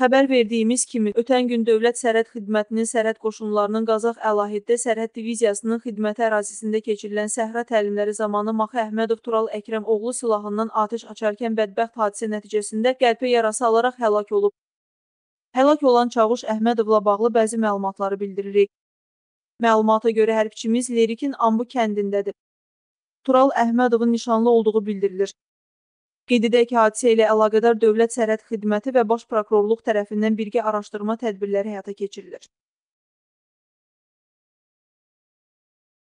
Xəbər verdiyimiz kimi, ötən gün Dövlət Sərhəd Xidmətinin Sərhəd Qoşunlarının Qazax Əlahiddə Sərhəd Diviziyasının xidməti ərazisində keçirilən səhra təlimləri zamanı Maxi Əhmədov Tural Əkrəm oğlu silahından atəş açarkən bədbəxt hadisə nəticəsində qəlpə yarası alaraq həlak olub. Həlak olan Çavuş Əhmədovla bağlı bəzi məlumatları bildiririk. Məlumata görə hərbiçimiz Lerikin Ambu kəndindədir. Tural Əhmədovun nişanlı olduğu bildirilir. Qeyd edək ki, hadisə ilə əlaqədar Dövlət Sərhəd Xidməti və Baş Prokurorluq tərəfindən birgə araşdırma tədbirləri həyata keçirilir.